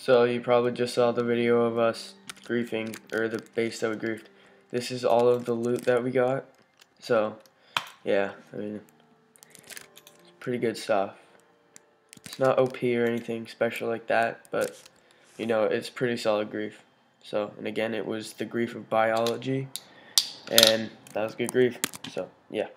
So you probably just saw the video of us griefing, or the base that we griefed. This is all of the loot that we got. So, yeah, I mean, it's pretty good stuff. It's not OP or anything special like that, but, you know, it's pretty solid grief. So, and again, it was the grief of biology, and that was good grief. So, yeah.